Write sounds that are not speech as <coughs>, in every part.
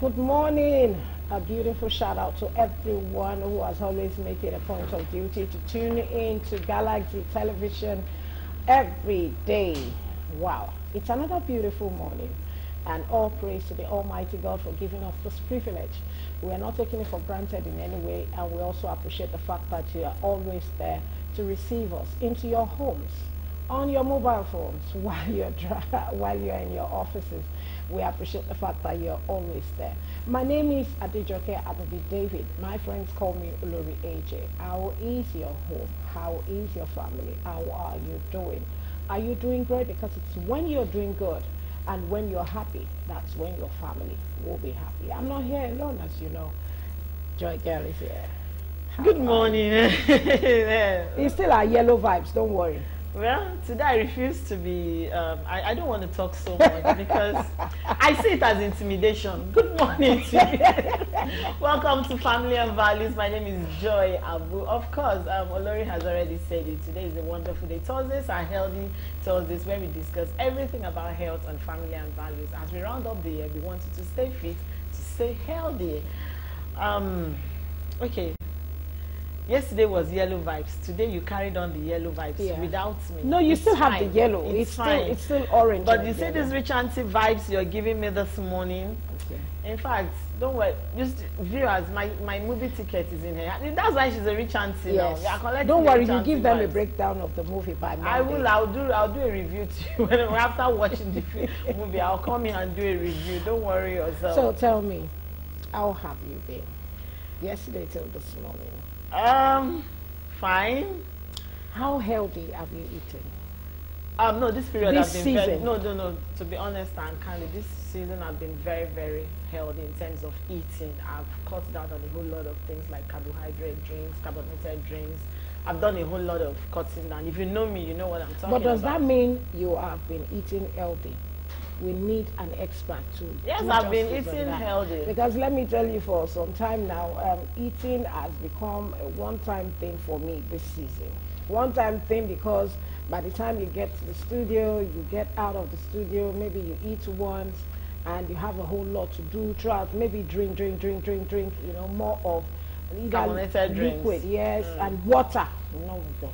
good morning. A beautiful shout out to everyone who has always made it a point of duty to tune in to Galaxy Television every day. Wow, it's another beautiful morning. And all praise to the Almighty God for giving us this privilege. We are not taking it for granted in any way, and we also appreciate the fact that you are always there to receive us into your homes, on your mobile phones, <laughs> while you're, while you're in your offices. We appreciate the fact that you're always there. My name is Adejoke Ababi David. My friends call me Olori AJ. How is your home? How is your family? How are you doing? Are you doing great? Because it's when you're doing good and when you're happy, that's when your family will be happy. I'm not here alone, as you know. Joy Girl is here. How Good morning. <laughs> it's still our yellow vibes, don't worry. Well, today I refuse to be, um, I, I, don't want to talk so much because I see it as intimidation. Good morning to you. <laughs> Welcome to Family and Values. My name is Joy Abu. Of course, um, Olori has already said it. Today is a wonderful day. Thursdays are healthy Thursdays where we discuss everything about health and family and values. As we round up the year, we want you to stay fit, to stay healthy. Um, okay, Yesterday was yellow vibes. Today you carried on the yellow vibes yeah. without me. No, you it's still fine. have the yellow. It's, it's fine. Still, it's still orange. But you see these rich auntie vibes you're giving me this morning. Okay. In fact, don't worry. Just viewers, my, my movie ticket is in here. That's why she's a rich auntie yes. now. Don't worry, you give them vibes. a breakdown of the movie by Monday. I will. I'll do. I'll do a review to you <laughs> after watching the <laughs> movie. I'll come in and do a review. Don't worry yourself. So tell me, how have you been? Yesterday till this morning. Um, fine. How healthy have you eaten? Um, no, this period this I've been season. very, no, no, no. To be honest and candid, this season I've been very, very healthy in terms of eating. I've cut down on a whole lot of things like carbohydrate drinks, carbonated drinks. I've done a whole lot of cutting down. If you know me, you know what I'm talking about. But does about. that mean you have been eating healthy? We need an expert to yes i've been eating healthy. Because let me tell you for some time now um, eating has become a one-time thing for me this season. One-time thing because by the time you get to the studio you get out of the studio maybe you eat once and you have a whole lot to do throughout. Maybe drink drink drink drink drink you know more of either liquid drinks. yes mm. and water. You know that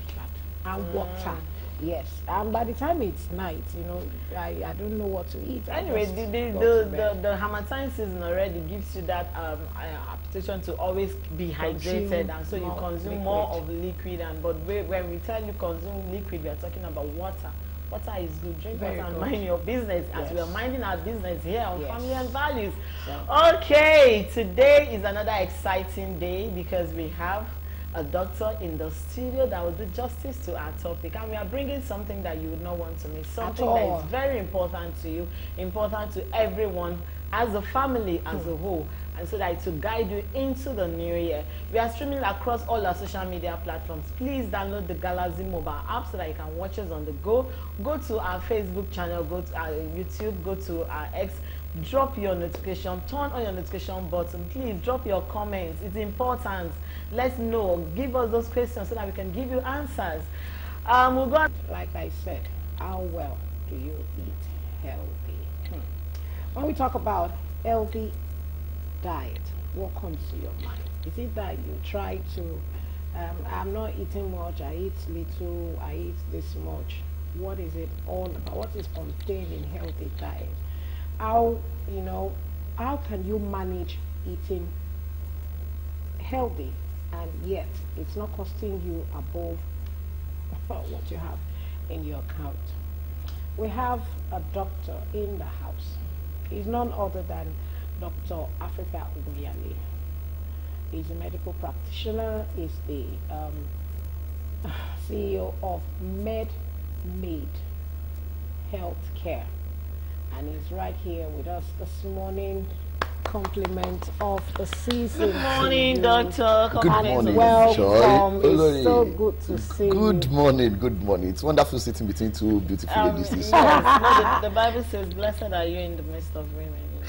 and mm. water Yes, and by the time it's night, you know, I, I don't know what to eat. Anyway, the the, the, the, the Harmattan season already gives you that um, uh, application to always be hydrated, consume and so you consume liquid. more of liquid. And but when we tell you consume liquid, we are talking about water. Water is good. Drink Very water and mind your business yes. as we are minding our business here on yes. Family and Values. Yeah. Okay, today is another exciting day because we have a doctor in the studio that will do justice to our topic. And we are bringing something that you would not want to miss, something that is very important to you, important to everyone as a family as a whole and so that it will guide you into the new year. We are streaming across all our social media platforms. Please download the Galaxy mobile app so that you can watch us on the go. Go to our Facebook channel, go to our YouTube, go to our X drop your notification turn on your notification button please drop your comments it's important let's know. Give us those questions so that we can give you answers. Um we'll like i said how well do you eat healthy? Hmm. when we talk about healthy diet what comes to your mind? Is it that you try to um, i'm not eating much i eat little i eat this much? What is it all about what is contained in healthy diet? How you know how can you manage eating healthy and yet it's not costing you above <laughs> what you have in your account we have a doctor in the house he's none other than dr africa Ubuyale. he's a medical practitioner he's the um, <sighs> ceo of medmade healthcare and he's right here with us this morning. Compliment of the season. Good morning, Doctor. Good morning, welcome. It's so good to see you. Good morning, good morning. It's wonderful sitting between two beautiful um, ladies <laughs> yes, no, the, the Bible says, Blessed are you in the midst of women. <laughs>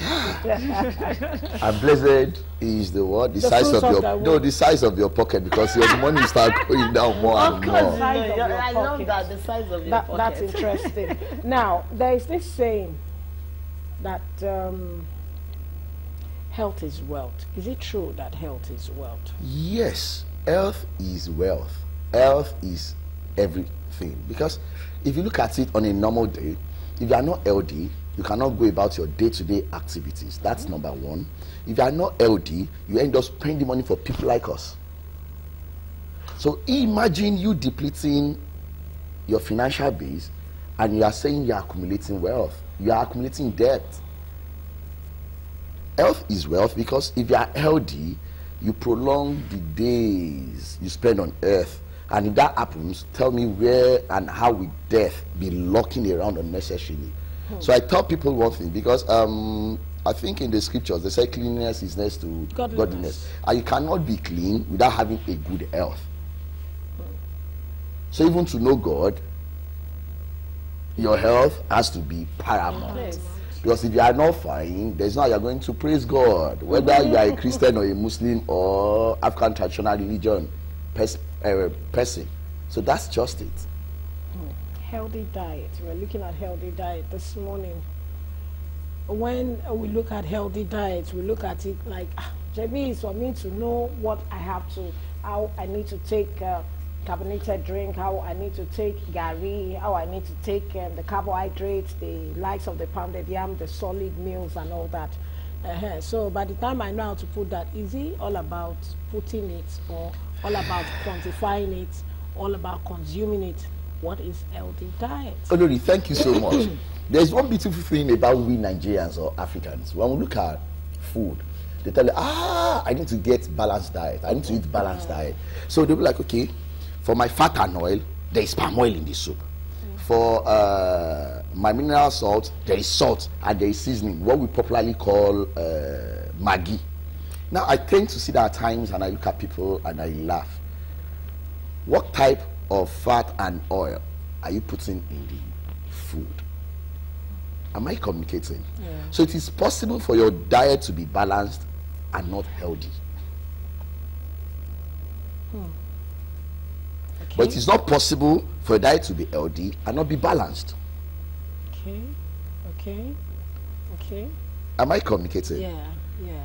and blessed is the what the, the size of, of your no the size of your pocket because your money start going down more of and more. No, I love that the size of your that, pocket. That's interesting. <laughs> now there is this saying that um, health is wealth. Is it true that health is wealth? Yes, health is wealth. Health is everything. Because if you look at it on a normal day, if you are not healthy, you cannot go about your day-to-day activities. That's mm-hmm. number one. If you are not healthy, you end up spending money for people like us. So imagine you depleting your financial base and you are saying you are accumulating wealth. You are accumulating debt. Health is wealth because if you are healthy, you prolong the days you spend on earth. And if that happens, tell me where and how will death be lurking around unnecessarily. Hmm. So I tell people one thing because um, I think in the scriptures they say cleanliness is next to godliness. godliness. And you cannot be clean without having a good health. So even to know God, your health has to be paramount. Yes. Because if you are not fine, there's no you're going to praise God. Whether you are a Christian or a Muslim or African traditional religion pers uh, person. So that's just it. Healthy diet. We're looking at healthy diet this morning. When we look at healthy diet, we look at it like, ah, JB is for me to know what I have to, how I need to take uh, carbonated drink, how I need to take gari, how I need to take um, the carbohydrates, the likes of the pounded yam, the solid meals and all that. Uh -huh. So by the time I know how to put that, is it all about putting it or all about quantifying it, all about consuming it? What is healthy diet? Olori, thank you so much. <coughs> There's one beautiful thing about we Nigerians or Africans. When we look at food, they tell you, ah, I need to get balanced diet. I need to eat balanced diet. So they'll be like, okay, for my fat and oil, there is palm oil in the soup. Mm. For uh, my mineral salt, there is salt and there is seasoning, what we popularly call uh, Maggi. Now, I tend to see that at times and I look at people and I laugh. What type of fat and oil are you putting in the food? Am I communicating? Yeah. So it is possible for your diet to be balanced and not healthy. Hmm. But it is not possible for a diet to be healthy and not be balanced. Okay, okay, okay. Am I communicating? Yeah, yeah.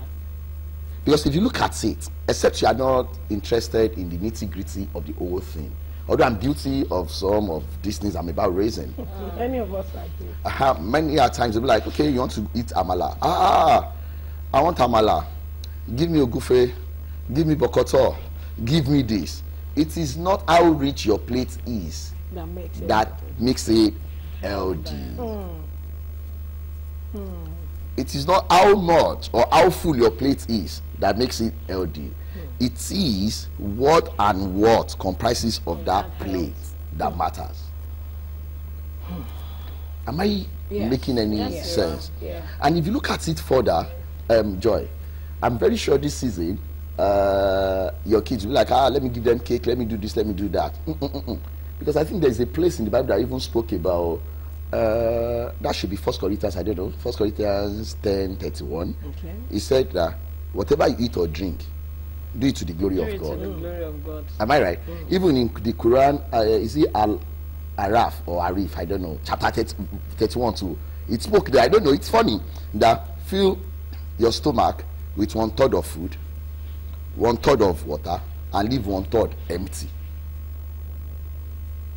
Because if you look at it, except you are not interested in the nitty gritty of the whole thing, although I'm guilty of some of these things I'm about raising. <laughs> Uh, Any of us like this. I have many times they'll be like, okay, you want to eat amala. Ah, I want amala. Give me a ogufe. Give me bokoto. Give me this it is not how rich your plate is that makes it, that makes it LD. Mm. Mm. It is not how much or how full your plate is that makes it LD. Mm. It is what and what comprises of that, that plate that hmm. matters. Am I yes. making any yes, sense? Yeah. And if you look at it further, um, Joy, I'm very sure this season uh, your kids will be like, ah, let me give them cake, let me do this, let me do that. Mm -mm -mm because I think there's a place in the Bible that even spoke about uh, that should be First Corinthians, I don't know, First Corinthians 10 31. Okay. He said that whatever you eat or drink, do it to the glory, of, God. The glory of God. Am I right? Mm. Even in the Quran, uh, is it Al Araf or Arif, I don't know, chapter 30, 31 too. It spoke there, I don't know, it's funny that fill your stomach with one third of food one third of water and leave one third empty.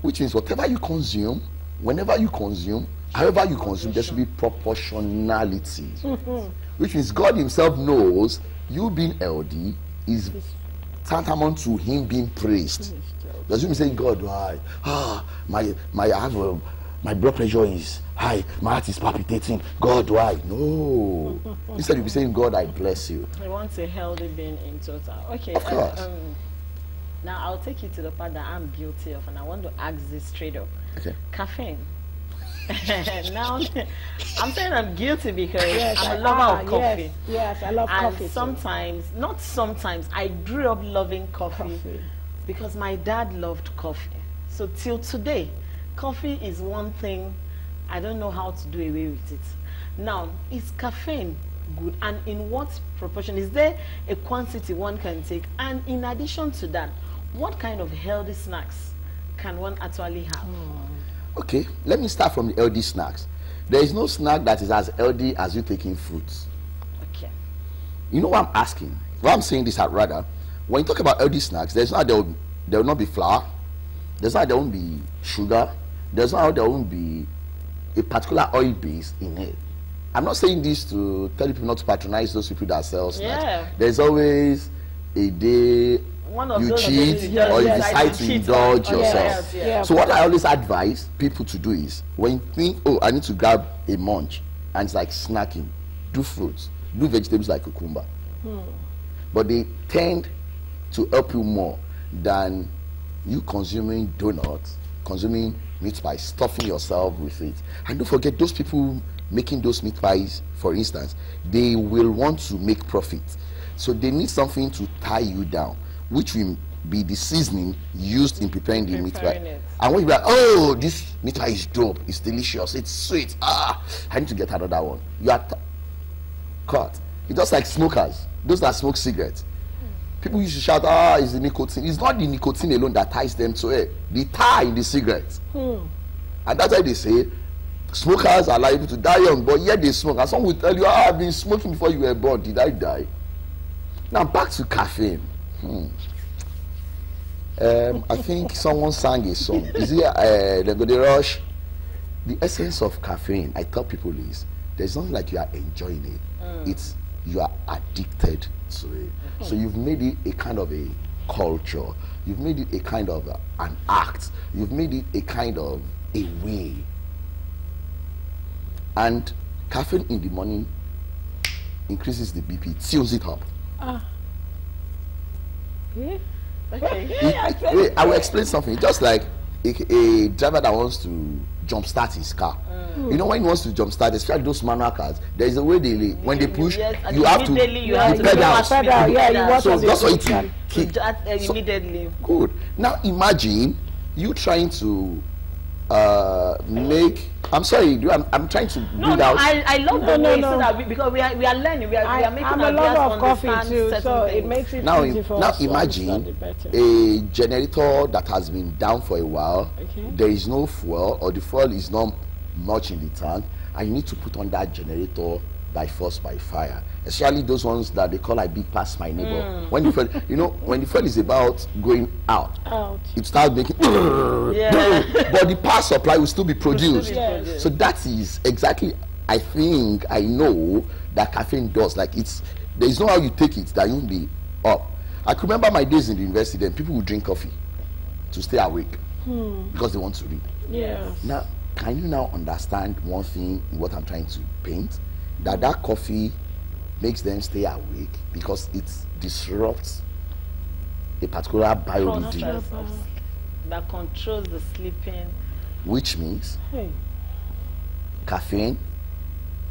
Which means whatever you consume whenever you consume however you consume there should be proportionality. <laughs> Which means god himself knows you being healthy is tantamount to him being praised. Does you say god why? Ah my my i have a my blood pressure is high my heart is palpitating. God why? No. <laughs> Instead you'll be saying god i bless you. I want a healthy being in total. Okay of course. Um, now i'll take you to the part that i'm guilty of and i want to ask this straight up. Okay. Caffeine. <laughs> Now i'm saying i'm guilty because yes, i'm a lover ah, of coffee. Yes, yes i love and coffee sometimes too. not sometimes i grew up loving coffee, coffee. because my dad loved coffee. So till today coffee is one thing I don't know how to do away with it. Now, is caffeine good and in what proportion? Is there a quantity one can take? And in addition to that, what kind of healthy snacks can one actually have? Hmm. Okay, let me start from the healthy snacks. There is no snack that is as healthy as you taking fruits. Okay. you know what I'm asking? Why I'm saying this, at rather, when you talk about healthy snacks, there's not there will, there will not be flour, there's not there won't be sugar, there's how there won't be a particular oil base in it. I'm not saying this to tell people not to patronize those people that sell snacks. Yeah. There's always a day you cheat or you decide to indulge yourself. yourself, yeah. Yeah. So what I always advise people to do is when you think, oh, I need to grab a munch and it's like snacking, do fruits, do vegetables like cucumber. But they tend to help you more than you consuming donuts, consuming meat pies, stuffing yourself with it. And don't forget those people making those meat pies, for instance, they will want to make profit. So they need something to tie you down, which will be the seasoning used in preparing the meat pie. It. And when you're like, oh, this meat pie is dope, it's delicious, it's sweet, ah, I need to get another one. You are caught. It's just like smokers, those that smoke cigarettes. People used to shout, ah, it's the nicotine. It's not the nicotine alone that ties them to it. The tie in the cigarette. And that's why they say smokers are liable to die young, but yet they smoke. And some will tell you, ah, I've been smoking before you were born. Did I die? Now back to caffeine. Hmm. Um, I think <laughs> someone sang a song. Is it uh, Rush? The essence of caffeine, I tell people is there's nothing like you are enjoying it. It's you are addicted to it. So you've made it a kind of a culture. You've made it a kind of uh, an act. You've made it a kind of a way. And caffeine in the morning increases the BP, tunes it up. Yeah. Okay. It- wait, I will explain something. Just like a, a driver that wants to jumpstart his car. You know when he wants to jump jumpstart, especially those manual cars, there is a way they when they push, Yes, you have to immediately you you have to pedal. do Pedal, yeah, you watch So that's why it screen. kick. uh, So- immediately. Good. Now imagine you trying to uh, make. I'm sorry, do I'm, I'm trying to No, bring no, out. I, I love No, the no, way no. so that we, because we are we are learning, we are, we are making I'm a lover guests of coffee too, certain so it makes it now, easy for now us to understand imagine a generator that has been down for a while. Okay. There is no fuel, or the fuel is not much in the tank, and you need to put on that generator by force by fire. Especially those ones that they call like big pass my neighbor. Mm. When the fuel, you know, when the fuel is about going out, Out. it starts making. Yeah. <laughs> but the power supply will still be produced. be produced. So that is exactly, I think, I know that caffeine does. Like it's, there is no how you take it that you won't be up. I can remember my days in the university. Then people would drink coffee to stay awake because they want to read. Yeah. Now, can you now understand one thing in what I'm trying to paint? That that coffee makes them stay awake because it disrupts a particular biorhythm, Process that controls the sleeping. which means Hey. caffeine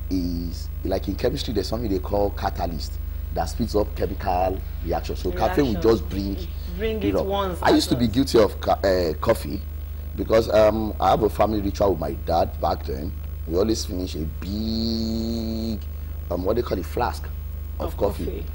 is like in chemistry there's something they call catalyst that speeds up chemical reaction so caffeine will just bring Bring it up. once i used to be guilty of uh, coffee because um i have a family ritual with my dad back then we always finish a big um what they call it flask of, Of coffee. coffee.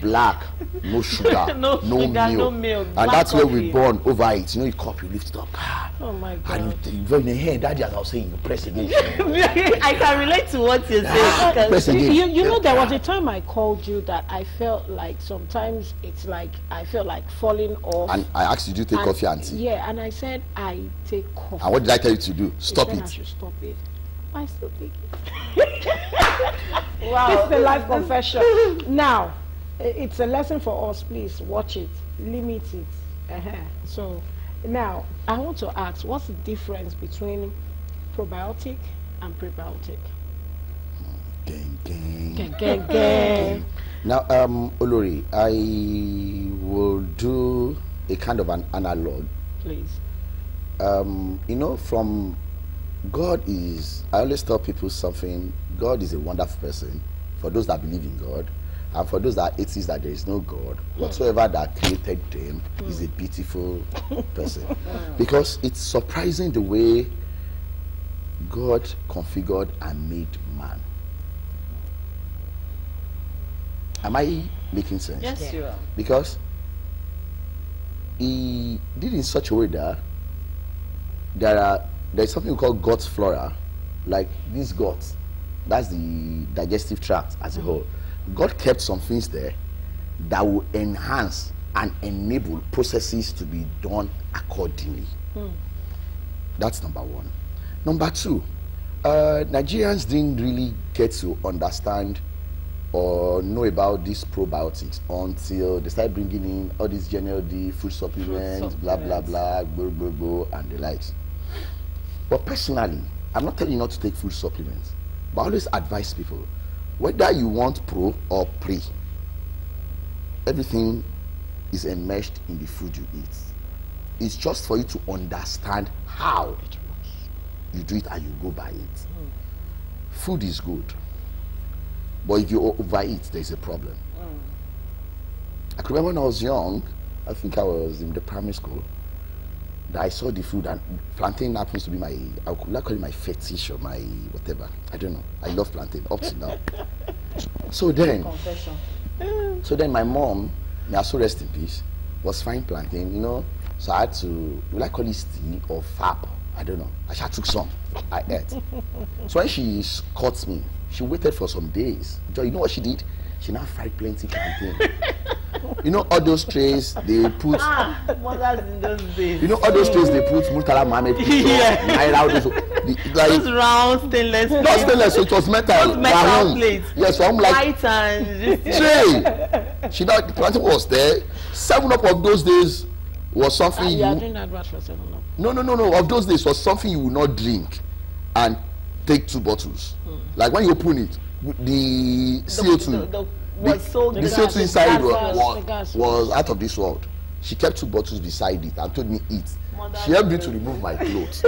black no <laughs> sugar No sugar, milk. no milk, and black that's where we coffee. born over it you know you cup you lift it up ah, Oh my and God. you, you in the hand daddy as i was saying you press again <laughs> I can relate to what you're saying. because- press You, again you, you know, there was a time I called you that I felt like sometimes it's like I feel like falling off. And I asked you, do you take And- coffee and tea? Yeah, and I said I take coffee. And what did I tell you to do? You Stop I it. should stop it. I still take it. wow. This is the life confession. <laughs> Now, it's a lesson for us. Please watch it, limit it. Uh-huh. So, now I want to ask, what's the difference between probiotic and prebiotic? Gang, gang. Gang, gang, gang. Now, um, Olori, I will do a kind of an analog. Please. Um, you know, from God is, I always tell people something God is a wonderful person for those that believe in God. And for those that atheists that there is no God, whatsoever that created them is a beautiful <laughs> person. Because it's surprising the way God configured and made man. Am I making sense? Yes, you are. because he did in such a way that there are there's something called gut's flora, like this guts, that's the digestive tract as a whole. God kept some things there that will enhance and enable processes to be done accordingly. Hmm. That's number one. Number two, uh, Nigerians didn't really get to understand or know about these probiotics until they started bringing in all these general D food supplements, blah blah blah, blah, blah, blah, and the likes. But personally, I'm not telling you not to take food supplements, but I always advise people whether you want pro or pre, everything is enmeshed in the food you eat. It's just for you to understand how it works. You do it and you go by it. Mm. Food is good but if you overeat, there's a problem. Mm. I can remember when I was young, I think I was in the primary school, I saw the food and plantain happens to be my, I could call it my fetish or my whatever. I don't know. I love plantain up to now. <laughs> so then, Confession. so then my mom, may I so rest in peace, was fine plantain, you know. So I had to, will I call it steel or fap? I don't know. I took some. I ate. so when she caught me, she waited for some days. You know what she did? She now fried plenty plantain. <laughs> you know all those trays they put. Ah, mothers in those days. You know all those trays they put Murtala Mohammed <laughs> picture, yeah. Naira, those, the, like, those round stainless. Not stainless, so it was metal. Those metal plates. Yes, so I'm like. White and. <laughs> Tray. she now the plantain was there. Seven up of those days was something. Uh, you are doing advert for seven up. No, no, no, no. Of those days was something you would not drink, and take two bottles. Hmm. Like when you open it, the CO2, the, the, the, so the, the CO2 inside was, was, was out of this world. She kept two bottles beside it and told me eat. Mother she helped me to remove my clothes.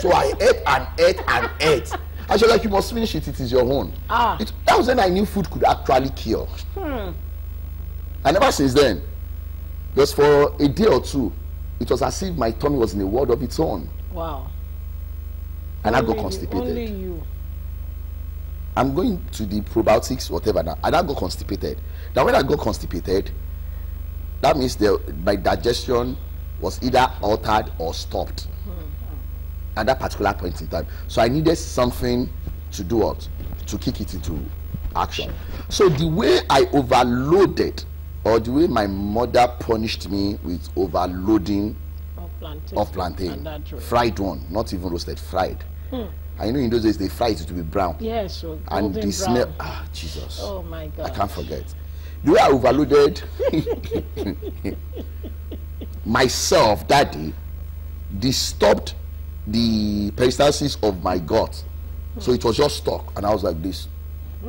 so I ate and ate and ate. I was like, you must finish it, it is your own. Ah. It, that was when I knew food could actually kill. Hmm. And ever since then, just for a day or two, it was as if my tummy was in a world of its own. Wow. And only I got constipated. Only you. I'm going to the probiotics, whatever now, and I got constipated. Now, when I got constipated, that means the, my digestion was either altered or stopped mm-hmm. at that particular point in time. So I needed something to do what? To kick it into action. So the way I overloaded, or the way my mother punished me with overloading of plantain, of plantain fried one, not even roasted, fried. Hmm. I know in those days they fry it to be brown. Yes, so and the smell. Ah, Jesus. Oh my God. I can't forget. The way I overloaded <laughs> myself that day disturbed the peristalsis of my gut. So it was just stuck, and I was like this.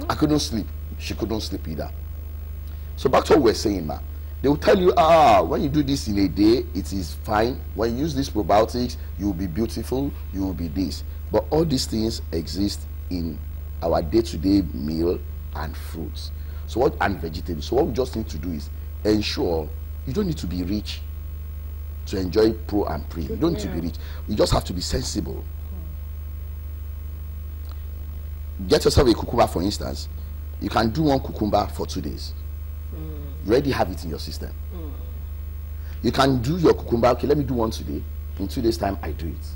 I couldn't sleep. She couldn't sleep either. So back to what we're saying, man. They will tell you, ah, when you do this in a day, it is fine. When you use these probiotics, you will be beautiful, you will be this. But all these things exist in our day-to-day meal and fruits. So what and vegetables. So what we just need to do is ensure you don't need to be rich to enjoy pro and pre. You don't need to be rich. You just have to be sensible. Get yourself a cucumber, for instance. You can do one cucumber for two days. Mm. You already have it in your system. Mm. You can do your cucumber. Okay, let me do one today. In two days' time, I do it.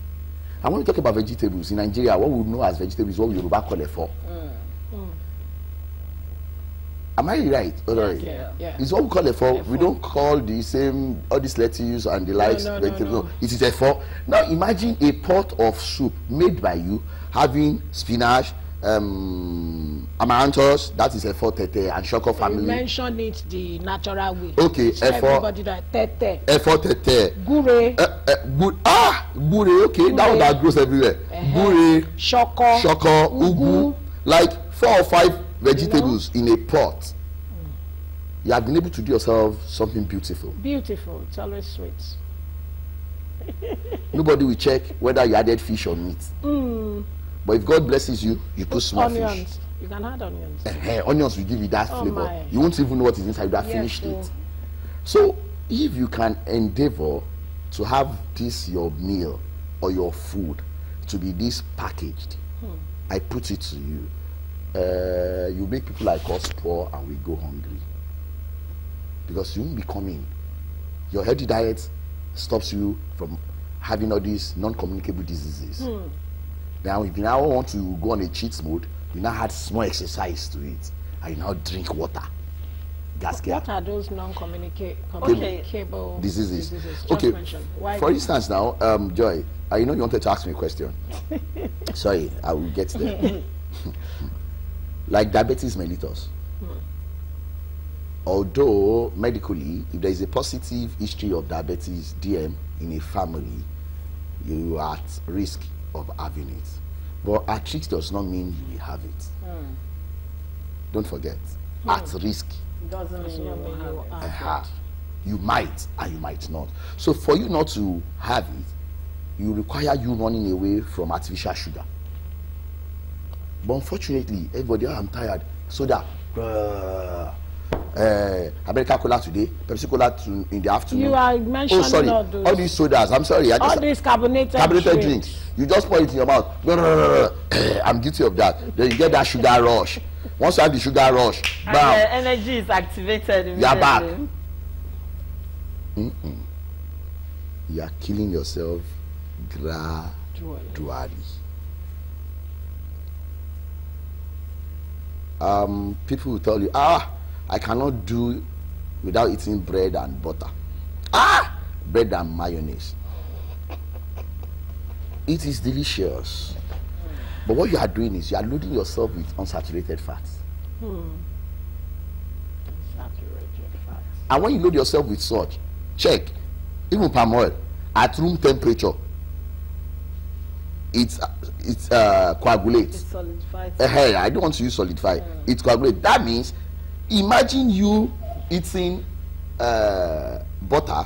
And when we talk about vegetables in Nigeria, what we know as vegetables is what Yoruba call it for. Mm. Mm. Am I right? Oh, yeah, yeah. It's what we call it for. We don't call the same all these lettuce and the likes no, no, vegetables. No, no. It is a for. Now imagine a pot of soup made by you having spinach, um, amaranthus, that is Efo Tete and Shoko family. You mentioned it the natural way. Okay, that Tete. Efo Tete. Gure. Uh, uh, gu ah, Gure, okay, gure. that one that grows everywhere. Uh -huh. Gure. Shoko. Shoko, Ugu. Ugu. Like four or five vegetables you know? in a pot. Mm. You have been able to do yourself something beautiful. Beautiful, it's always sweet. <laughs> Nobody will check whether you added fish or meat. Mm. But if God blesses you, you put small onions. fish. You can add onions. Uh, onions will give you that oh flavor. My. You won't even know what is inside. You have yes, finished so. it. So if you can endeavor to have this your meal or your food to be this packaged, hmm. I put it to you. Uh, you make people like us poor and we go hungry because you won't be coming. Your healthy diet stops you from having all these non-communicable diseases. Hmm. Now, if you now want to go on a cheat mode, you now add small exercise to it. and you now drink water. Gas What are those non-communicable Okay. diseases? diseases. Okay. For instance, now, um, Joy, I know you wanted to ask me a question. <laughs> Sorry, I will get there. <laughs> like diabetes mellitus. Although medically, if there is a positive history of diabetes DM in a family, you are at risk of having it. But at risk does not mean you will have it. Don't forget, at risk Doesn't mean you will have you it. uh-huh. you might and you might not. So for you not to have it, you require you running away from artificial sugar. But unfortunately, everybody, "Ah, I'm tired. Soda, uh, uh, American cola today, Pepsi cola to, in the afternoon. You are oh, mentioning sorry, all those- all these sodas. I'm sorry. I all just these carbonated, carbonated drinks. drinks. You just pour it in your mouth. I'm guilty of that. Then you get that sugar rush. Once you have the sugar rush, And bam. the energy is activated You are back. immediately. you are killing yourself gradually. Um, people will tell you, ah, I cannot do without eating bread and butter. Ah, bread and mayonnaise. It is delicious. But what you are doing is you are loading yourself with unsaturated fats. Saturated fats. And when you load yourself with salt, check, even palm oil, at room temperature, it's it's uh, It coagulates. solidifies. Eh, hey, I don't want to use solidify. It coagulates. That means, imagine you eating uh, butter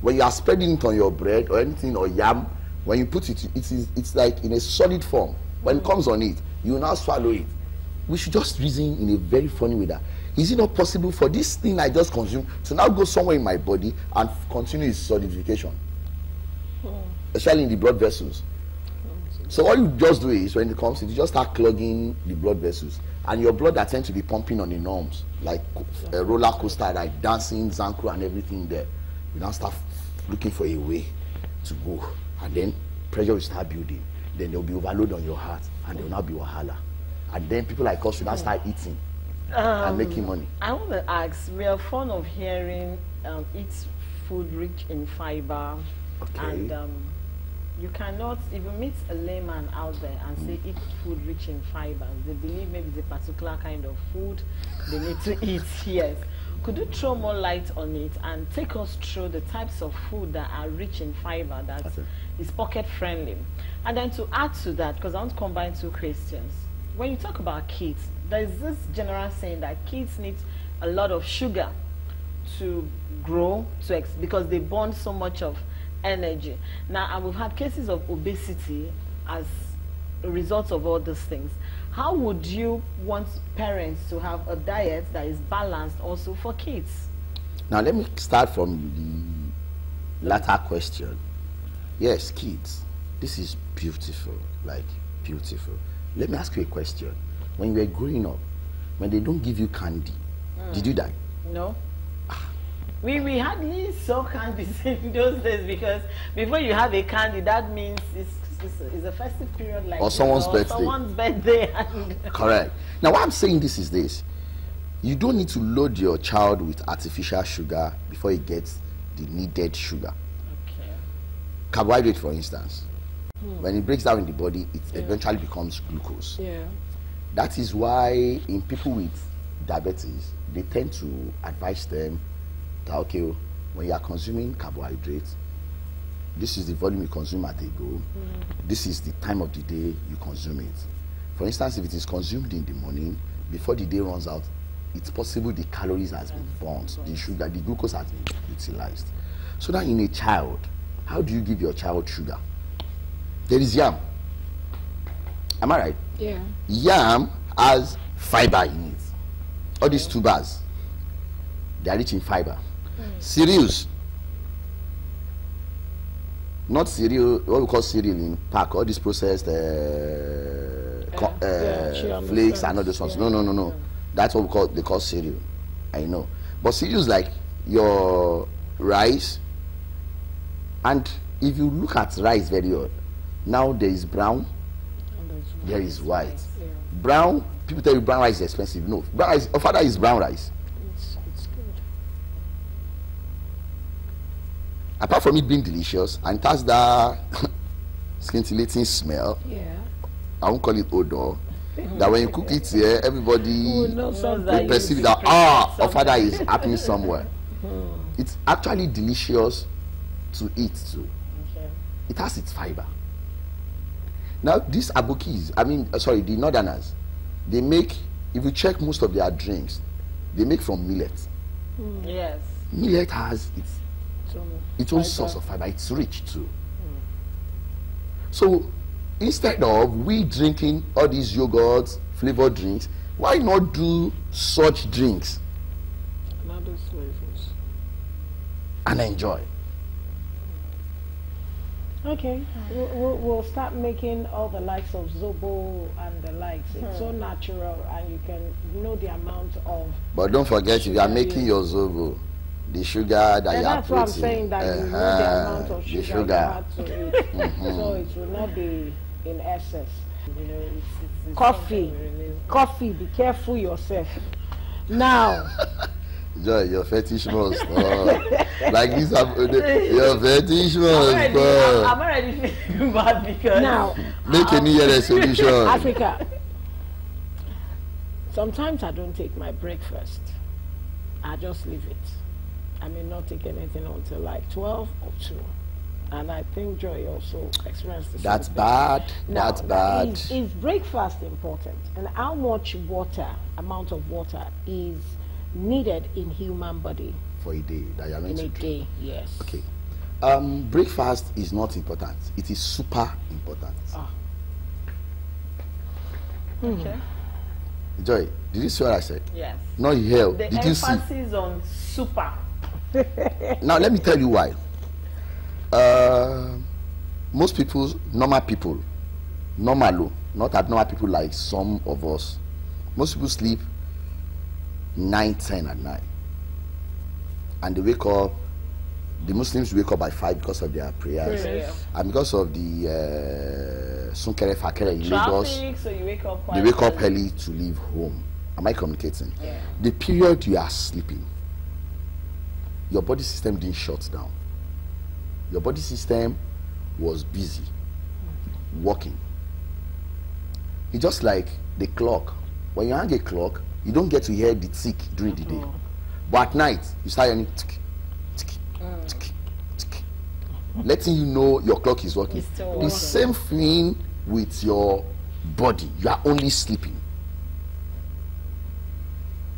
when you are spreading it on your bread or anything or yam. When you put it, it is it's like in a solid form. When it comes on it, you now swallow it. We should just reason in a very funny way that is it not possible for this thing I just consumed to now go somewhere in my body and continue its solidification, especially in the blood vessels. So what you just do is when it comes, you just start clogging the blood vessels, and your blood that tend to be pumping on the norms, like a roller coaster, like dancing, Zankro, and everything there. You now start looking for a way to go, and then pressure will start building. Then there will be overload on your heart, and there will now be wahala. And then people like us will now start eating and making money. I want to ask, we are fond of hearing um, eat food rich in fiber. Okay. And um, you cannot, if you meet a layman out there and say eat food rich in fiber, they believe maybe it's a particular kind of food they need to eat, <laughs> yes. Could you throw more light on it and take us through the types of food that are rich in fiber that is pocket friendly? And then to add to that, because I want to combine two questions. When you talk about kids, there's this general saying that kids need a lot of sugar to grow to ex- because they burn so much of energy. Now, and we've had cases of obesity as a result of all these things. How would you want parents to have a diet that is balanced also for kids? Now let me start from the latter question. Yes, kids, this is beautiful, like beautiful. Let me ask you a question. When you were growing up, when they don't give you candy, did you die? No. We, we hardly saw candies <laughs> in those days because before you have a candy, that means it's, it's, it's a festive period like Or someone's or birthday. Someone's birthday. <laughs> Correct. Now, why I'm saying this is this: you don't need to load your child with artificial sugar before he gets the needed sugar. okay. Carbohydrate, for instance, hmm. when it breaks down in the body, it eventually becomes glucose. Yeah. That is why in people with diabetes, they tend to advise them that okay, when you are consuming carbohydrates, this is the volume you consume at a go. Mm. This is the time of the day you consume it. For instance, if it is consumed in the morning, before the day runs out, it's possible the calories has been burnt, the sugar, the glucose has been utilized. So now in a child, how do you give your child sugar? There is yam. Am I right? Yeah. yam has fiber in it all these tubers they are rich in fiber cereals. Not cereal what we call cereal in pack all these processed uh, Yeah, uh, flakes and all those ones. No no no no. that's what we call they call cereal. I know. But cereals like your rice and if you look at rice very well now there is brown there is white. Brown people tell you brown rice is expensive. No, brown rice, father is brown rice. Apart from it being delicious, and it has that <laughs> scintillating smell, Yeah. I won't call it odor. that when you cook it here, everybody that will perceive that to ah, prepare ofada is happening somewhere. It's actually delicious to eat too. Okay. It has its fiber. Now these abukis, I mean, uh, sorry, the northerners, they make. If you check most of their drinks, they make from millet. Yes. Millet has its So, its own fiber. source of fiber. It's rich too. Hmm. So instead of we drinking all these yogurts, flavored drinks, why not do such drinks Not those flavors. and enjoy? Okay, we'll, we'll, we'll start making all the likes of Zobo and the likes. It's so hmm. natural, and you can know the amount of. But don't forget, if you are making your zobo, the sugar that And you are putting. that's what I'm saying that you know the uh-huh, amount of the sugar, sugar. you add to it, so it will not be in excess. You know, it's, it's, it's Coffee, really- coffee. Be careful yourself. Now, <laughs> Joy, your fetish must stop. like this, hap- your <laughs> fetish I'm must already, I'm. I'm already feeling <laughs> bad because now, Make a New Year resolution. Africa. Sometimes I don't take my breakfast. I just leave it. I may not take anything until like 12 or 2. And I think Joy also experienced the same That's bad. Now, That's bad. Is, is breakfast important? And how much water, amount of water, is needed in human body For a day that you are meant in a to drink. day? Yes. Okay. Um, breakfast is not important. It is super important. Ah. okay. Joy, did you see what I said? Yes. No, you hear. The Did you see? emphasis on super. <laughs> Now let me tell you why. Uh, most people, normal people, normal, not abnormal people like some of us. Most people sleep 9, 10 at night. And they wake up, the Muslims wake up by 5 because of their prayers. Prayer. And because of the uh, Sunkere Fakere in Lagos, so you wake up they wake up early. early to leave home. Am I communicating? Yeah. The period you are sleeping, your body system didn't shut down. Your body system was busy working. It's just like the clock. When you hang a clock, you don't get to hear the tick during the day. Mm. But at night, you start hearing tick, tick, mm. tick, tick, letting you know your clock is working. The working. same thing with your body. You are only sleeping.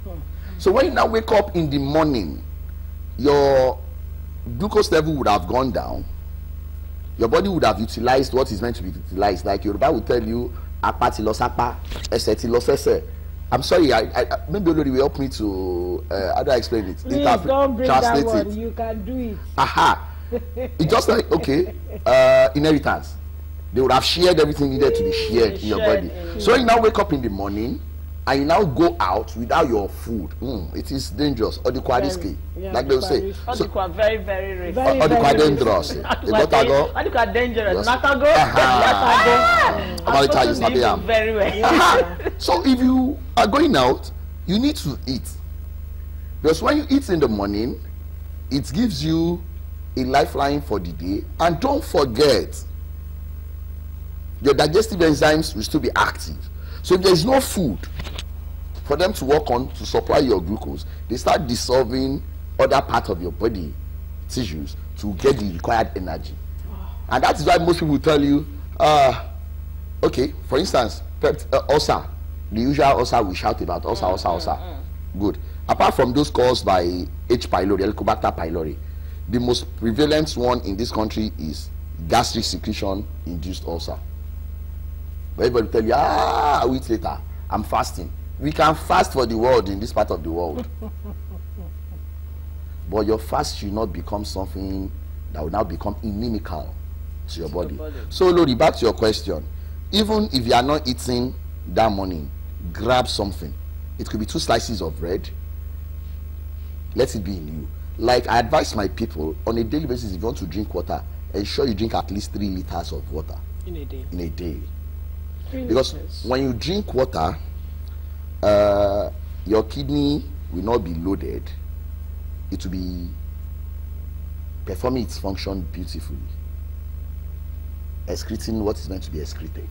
Hmm. So when you now wake up in the morning, your glucose level would have gone down. Your body would have utilized what is meant to be utilized. Like Yoruba will tell you, apa ti lọ sápá, ẹsẹ̀ ti lọ sẹ́sẹ̀. I'm sorry, I, I, maybe Olori will help me to, uh, how do I explain it? Please Interpret- don't bring that one. it. You can do it. Aha. It's just like, okay, uh, inheritance. They would have shared everything needed to be shared in your body. So you now wake up in the morning and you now go out without your food. Mm, it is dangerous. Or the quadriski, yeah, like they'll say. quadriski. All So, the very, very risky Very, or the very dangerous. risky. The botago. All dangerous. Yes. Nakago. Aha. <laughs> Nakago. About the time you start there. very well. Aha. <laughs> <laughs> So if you are going out, you need to eat. Because when you eat in the morning, it gives you a lifeline for the day. And don't forget, your digestive enzymes will still be active. So if there is no food for them to work on to supply your glucose, they start dissolving other part of your body tissues to get the required energy. And that is why most people tell you, uh, okay, for instance, pep- uh, ulcer, the usual ulcer we shout about, ulcer, ulcer, ulcer. Good. Apart from those caused by H. pylori, Helicobacter pylori, the most prevalent one in this country is gastric secretion induced ulcer. Everybody tell you, ah, week later, I'm fasting. We can fast for the world in this part of the world. <laughs> but your fast should not become something that will now become inimical to your body. body. So, Lori, back to your question. Even if you are not eating that morning, grab something. It could be two slices of bread. Let it be in you. Like I advise my people on a daily basis, if you want to drink water, ensure you drink at least three liters of water In a day. in a day. Three Because liters. when you drink water, uh, your kidney will not be loaded. It will be performing its function beautifully, excreting what is meant to be excreted.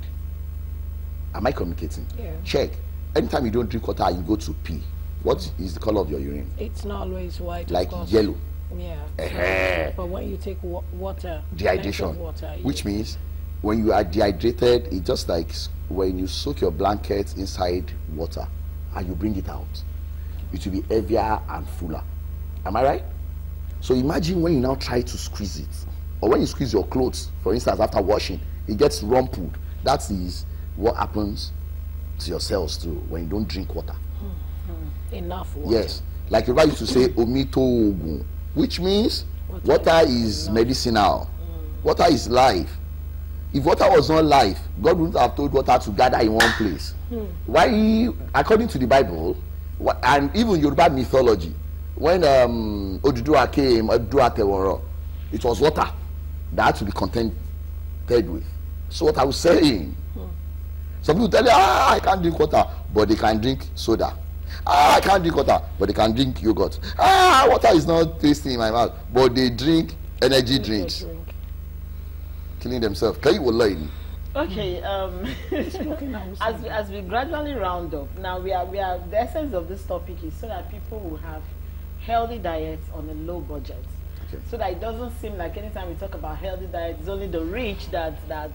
Am I communicating? Yeah. Check. Anytime you don't drink water and you go to pee, what is the color of your urine? It's not always white. Like yellow. Yeah. But when you take wa- water, Dehydration. water, Which means when you are dehydrated, it's just like when you soak your blanket inside water and you bring it out. It will be heavier and fuller. Am I right? So imagine when you now try to squeeze it, or when you squeeze your clothes, for instance, after washing, it gets rumpled. That is what happens to your cells too when you don't drink water. Hmm. enough water. Yes. Like Yoruba used to say, <coughs> omito ogun, which means water, is medicinal. Hmm. Water is life. If water was not life, God wouldn't have told water to gather in one place. Why, according to the Bible, and even Yoruba mythology, when um, Oduduwa came, Oduduwa Teworo, it was water that had to be contented with. So what I was saying, some people tell you, ah, I can't drink water, but they can drink soda. Ah, I can't drink water, but they can drink yogurt. Ah, water is not tasty in my mouth, but they drink energy Drink. drinks, Drink. Killing themselves. You learn? Okay, um, <laughs> as, we, as we gradually round up, now we are, we are, the essence of this topic is so that people will have healthy diets on a low budget. Okay. So that it doesn't seem like anytime we talk about healthy diet, it's only the rich that, that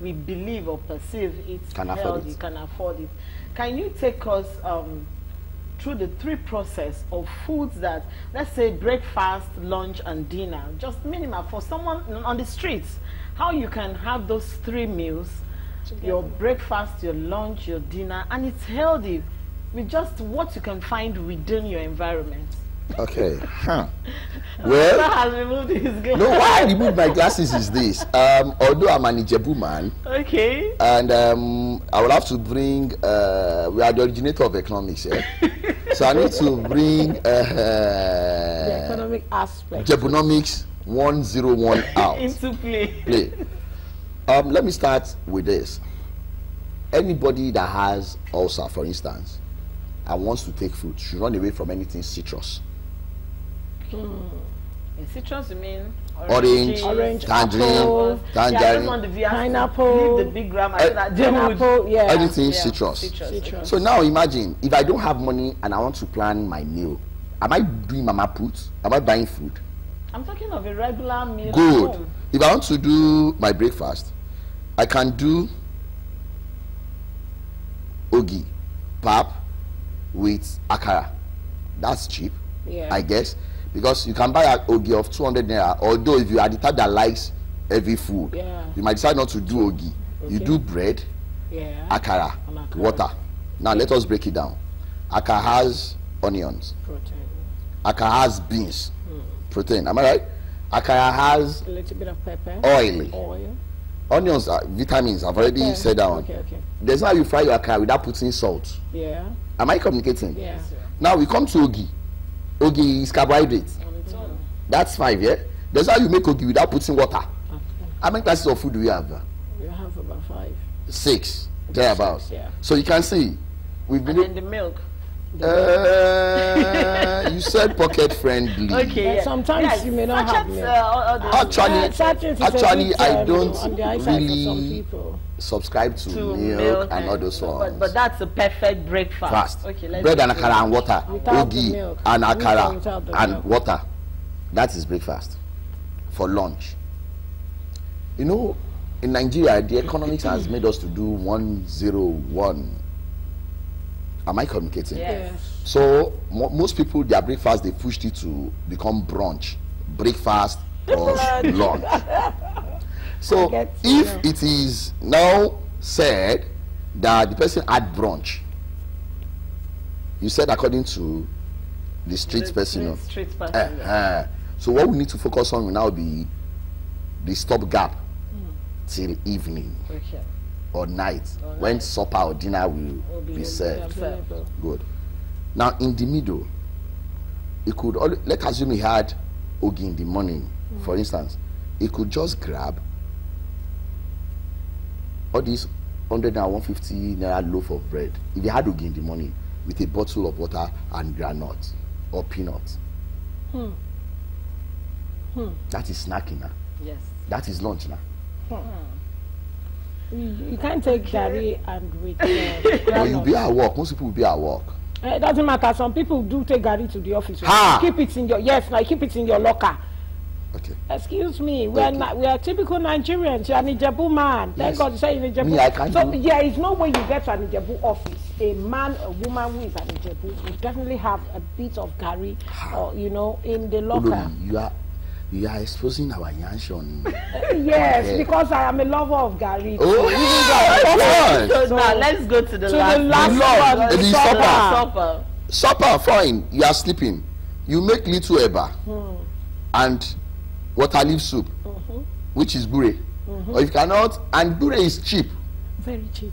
we believe or perceive it's Can afford healthy, it. can afford it. Can you take us um, through the three process of foods that, let's say breakfast, lunch, and dinner, just minimal for someone on the streets, how you can have those three meals, your breakfast, your lunch, your dinner, and it's healthy with just what you can find within your environment. Okay. <laughs> Huh. Well, has removed his glasses. no, why I removed my glasses is this. Um, although I'm an Ijebu man, Okay. and um, I will have to bring. Uh, we are the originator of economics, yeah. <laughs> so I need to bring uh, the economic aspect. Jebunomics 101 out. <laughs> Into play. Play. Um, let me start with this. Anybody that has ulcer, for instance, and wants to take food should run away from anything citrus. In citrus, you mean Orange, Orange, tangerine, apple, Yeah, I just tangerine, want the viewers to Pineapple. leave the big grammar Eh, so that Pineapple, yeah. anything Yeah, citrus. citrus. Citrus. So now imagine if I don't have money and I want to plan my meal, am I doing mama put? Am I buying food? I'm talking of a regular meal. Good. If I want to do my breakfast, I can do ogi, pap with akara. That's cheap, Yeah. I guess, because you can buy a ogi of 200 naira. Although if you are the type that likes heavy food, Yeah. you might decide not to do ogi. You do bread, yeah. akara, akara. water. Now let us break it down. Akara has onions. Protein. Akara has beans, protein. Am I right? Akara has A little bit of pepper. oil. Oil. Onions are vitamins. I've already Okay. said that one. Okay, okay. There's how you fry your akara without putting salt. Yeah. Am I communicating? Yeah. Now we come to ogi. Ogi is carbohydrates. On. That's five, yeah? There's how you make ogi without putting water. Okay. How many classes of food do we have? We have about five. Six. Thereabouts. yeah. So you can see, we've And been. then the milk. Uh, you said pocket friendly. Okay. Yeah. sometimes Yes, you may not have sachets, uh, all- all the- Actually, Uh, sachets is a actually, I um, don't on the high side for some really subscribe to, to milk, and all those ones. But, but that's a perfect breakfast. fast. Okay, let's bread and akara and water Without ogi and akara and milk. water that is breakfast for lunch you know in nigeria the economics has made us to do one zero one am i communicating Yes. Yes. so mo most people their breakfast they pushed it to become brunch breakfast brunch <laughs> lunch so I get if know. it is now said that the person had brunch you said according to the street The person you know. street- street person, Eh, eh. so what we need to focus on will now be the stop gap till evening Okay. Or night when supper or dinner will, Will be be served Available. Good. Now in the middle, he could only, let's assume he had ogi in the morning, for instance. He could just grab all these 100 and 150 naira loaf of bread. If he had ogi in the morning, with a bottle of water and granite or peanuts. Hmm. Hmm. That is snacking now. Yes. That is lunch now. Hmm. You, you can't take garri and with uh, When you be at work, most people will be at work. Uh, it doesn't matter. Some people do take garri to the office. Ha! Keep it in your yes, like keep it in your locker. Okay. Excuse me, we okay. are we are typical Nigerians. You're an Ijebu man. Thank yes. God you say in Ijebu. Me, I can't so do... yeah, it's no way you get to an Ijebu office. A man, a woman who is an Ijebu, you definitely have a bit of garri, or you know, in the locker. you are you are exposing our yanshon. yes, because I am a lover of garri. Oh, so, so now let's go to the to last, the last one. The supper. supper. Supper, fine. You are sleeping. You make little eba hmm. and water leaf soup, mm -hmm. which is bure. Mm -hmm. Or if you cannot, and bure is cheap. Very cheap.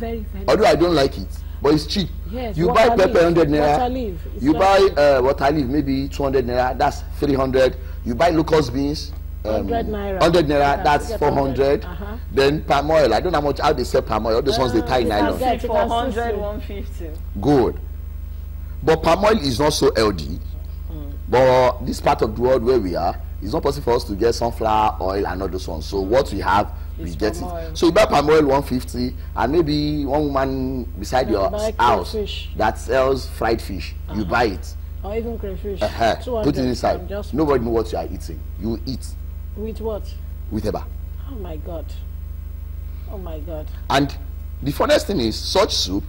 Very, very Although cheap. I don't like it, but it's cheap. Yes, you buy pepper 100 naira. You buy uh, water leaf maybe 200 naira, that's 300. You buy locust beans. Um, 100 naira. 100 naira, that's 400. Uh -huh. Then palm oil, I don't know how much how they sell palm oil. All those uh, ones they tie nylon. 400, 150. Good. But palm oil is not so healthy. But this part of the world where we are, it's not possible for us to get sunflower oil and all those ones. So what we have, we get it. Oil. So you buy palm oil 150 and maybe one woman beside your house that sells fried fish, uh -huh. you buy it. Or even crayfish. Uh -huh. Put it inside. Nobody know what you are eating. You eat. With what? With eba. Oh my God. Oh my God. And the funniest thing is such soup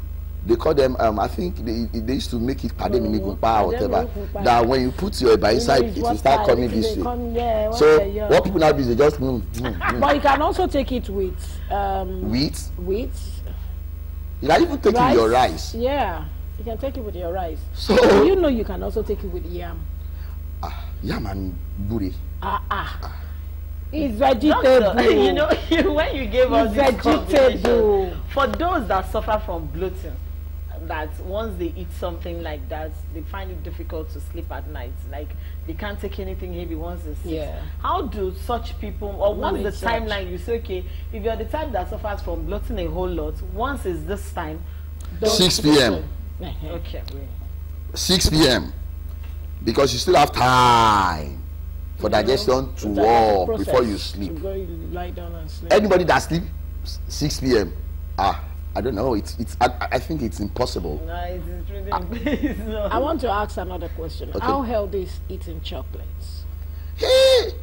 they call them um, i think they, they used to make it pade mini gunpa or whatever that when you put your eba inside it will start coming this way come, yeah, so yeah. what people now do is they just mm, mm, mm. but you can also take it with um wheat wheat you can even take rice. it with your rice yeah you can take it with your rice so you know you can also take it with yam ah yam and buri ah ah, ah. It's vegetable. Doctor, <laughs> you know, <laughs> when you gave us this vegetable. for those that suffer from bloating, that once they eat something like that, they find it difficult to sleep at night. Like they can't take anything heavy once they sleep. Yeah. How do such people, or what's the such? timeline? You say, okay, if you're the type that suffers from bloating a whole lot, once is this time. 6 p.m. <laughs> okay. 6 p.m. Because you still have time for you digestion know, to work before you sleep. lie down and sleep. Anybody that sleeps 6 p.m. ah I don't know. It's it's. I, I think it's impossible. No, it's really no. I want to ask another question. Okay. How healthy is eating chocolates? Hey,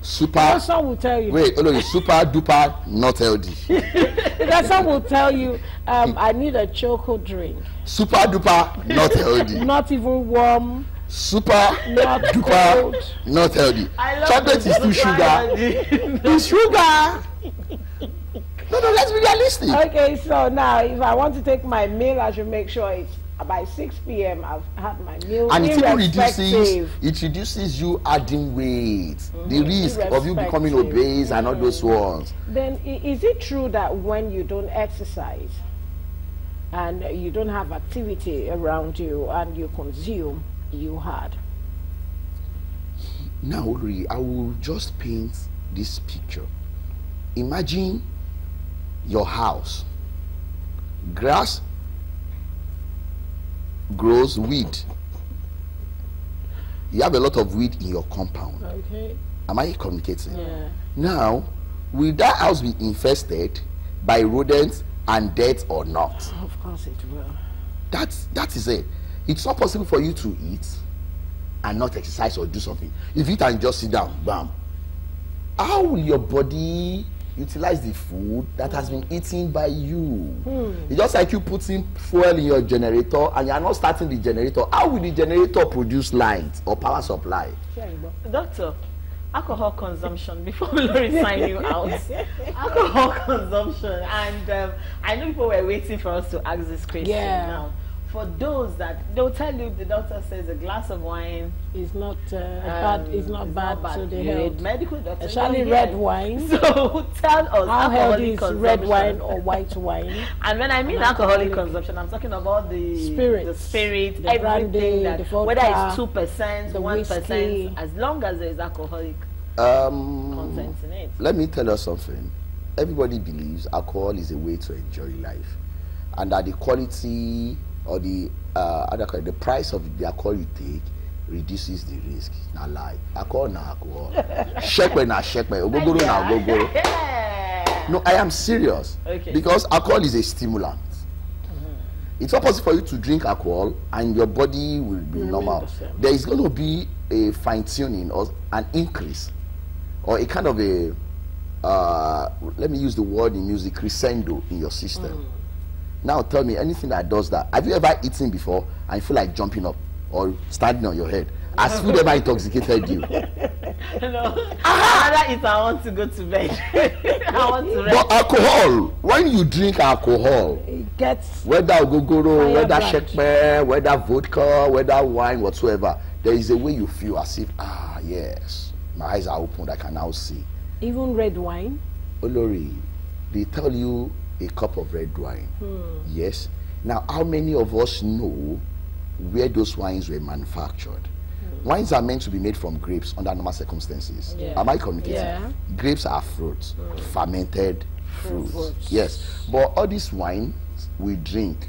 super. Some will tell you. Wait, hold on. Super duper not healthy. <laughs> because some will tell you, um, I need a choco drink. Super duper not healthy. <laughs> not even warm. Super not duper cold. not healthy. Chocolate is too sugar. it's sugar. <laughs> No, no, let's be realistic. Okay, so now if I want to take my meal, I should make sure it's by 6 p.m. I've had my meal. And it reduces it reduces you adding weight. Mm -hmm. The risk of you becoming obese mm -hmm. and all those ones. Then is it true that when you don't exercise and you don't have activity around you and you consume, you had? Now, I will just paint this picture. Imagine your house. Grass grows weed. You have a lot of weed in your compound. Okay. Am I communicating? Yeah. Now, will that house be infested by rodents and death or not? Of course it will. That's that is it. It's not possible for you to eat and not exercise or do something. If you and just sit down, bam. How will your body utilize the food that has been eaten by you. Hmm. It's just like you putting fuel in your generator and you are not starting the generator. How will the generator produce light or power supply? Doctor, alcohol consumption, <laughs> before we sign you out, alcohol <laughs> consumption, and um, I know people were waiting for us to ask this question yeah. now for those that they'll tell you the doctor says a glass of wine is not uh, um, bad is not is bad, not bad to the health. Medical doctor, especially red wine. <laughs> So tell us how healthy is red wine or white wine. <laughs> and when I mean alcoholic, alcoholic consumption, I'm talking about the spirit, the spirit, the everything brandy, that the vodka, whether it's two percent, one percent, as long as there is alcoholic um, content in it. Let me tell you something. Everybody believes alcohol is a way to enjoy life, and that the quality or the uh, other the price of the alcohol you take reduces the risk. Na lie. Alcohol na alcohol. <laughs> shekpe na shekpe. Ogogoro na ogogoro. No, I am serious. Okay. Because alcohol is a stimulant. Mm-hmm. It's not possible for you to drink alcohol and your body will be mm-hmm. normal. There is going to be a fine tuning or an increase or a kind of a uh, let me use the word in music crescendo in your system. Mm. Now tell me anything that does that. Have you ever eaten before and you feel like jumping up or standing on your head? Has food ever intoxicated you? <laughs> no. <laughs> Ah! I I want to go to bed. <laughs> I want to rest. But alcohol, when you drink alcohol, it gets whether ogogoro, whether shekpe, whether vodka, whether wine, whatsoever, there is a way you feel as if, ah, yes, my eyes are opened, I can now see. Even red wine? Olori, they tell you a cup of red wine. Hmm. Yes. Now, how many of us know where those wines were manufactured? Hmm. Wines are meant to be made from grapes under normal circumstances. Yeah. Am I communicating? Yeah. Grapes are fruits, hmm. fermented fruits. fruits. Yes. But all these wines we drink,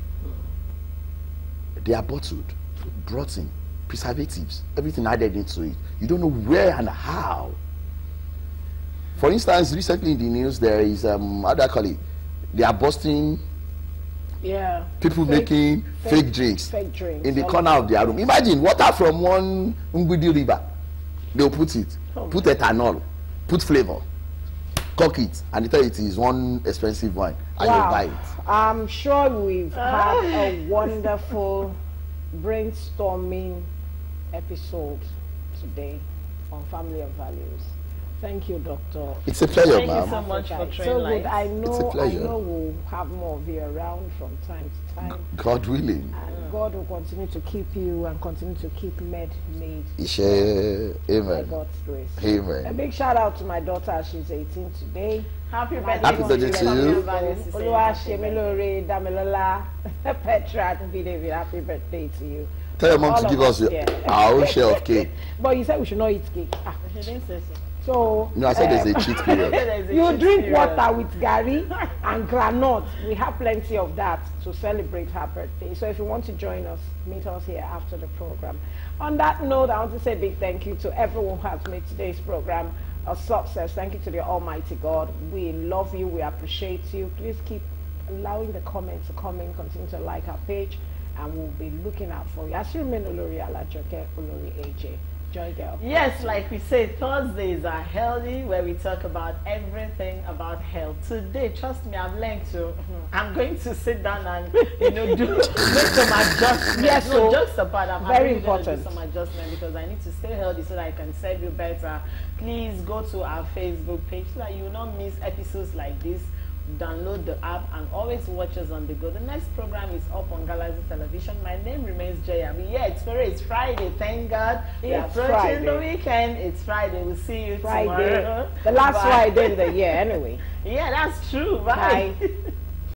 they are bottled, brought in, preservatives, everything added into it. You don't know where and how for instance, recently in the news, there is um, how do I call it? They are busting. Yeah. People fake, making fake, fake, drinks. Fake drinks. In the corner of their room. Imagine water from one Ngudi river. They'll put it, oh put ethanol, put flavor, cook it, and they tell you it is one expensive wine, and wow. you buy it. I'm sure we've had a <laughs> wonderful brainstorming episode today on family of values. Thank you, Doctor. It's a pleasure, Thank ma'am. you so much for training. So good. I know, I know we'll have more of you around from time to time. God willing. And God will continue to keep you and continue to keep Med made. Ishe, amen. By God's grace. Amen. A big shout out to my daughter. She's 18 today. Happy birthday, Happy birthday to you. Olua Shemilore Damilola Petra Happy birthday to you. Tell your mom to give us our own share of cake. <laughs> But you said we should not eat cake. Ah. She didn't say so. So no, I said um, there's a cheat period. <laughs> a you cheat drink period. water with garri and granite. We have plenty of that to celebrate her birthday. So if you want to join us, meet us here after the program. On that note, I want to say a big thank you to everyone who has made today's program a success. Thank you to the Almighty God. We love you. We appreciate you. Please keep allowing the comments to come in. Continue to like our page, and we'll be looking out for you. As you remain Olori Alajoke, Olori AJ. Joy Girl. Yes, like we say, Thursdays are healthy, where we talk about everything about health. Today, trust me, I've learned to. Mm-hmm. I'm going to sit down and you know do <laughs> make some adjustments. Yes, no, so jokes apart. I'm very important. do some adjustment because I need to stay healthy so that I can serve you better. Please go to our Facebook page so that you will not miss episodes like this download the app and always watch us on the go. The next program is up on Galaxy Television. My name remains Jay Abi. Yeah, it's very it's Friday, thank God. We're approaching Friday. the weekend. It's Friday. We'll see you Friday. tomorrow. The last Bye. Friday of the <laughs> year anyway. Yeah, that's true. Bye. Bye. <laughs>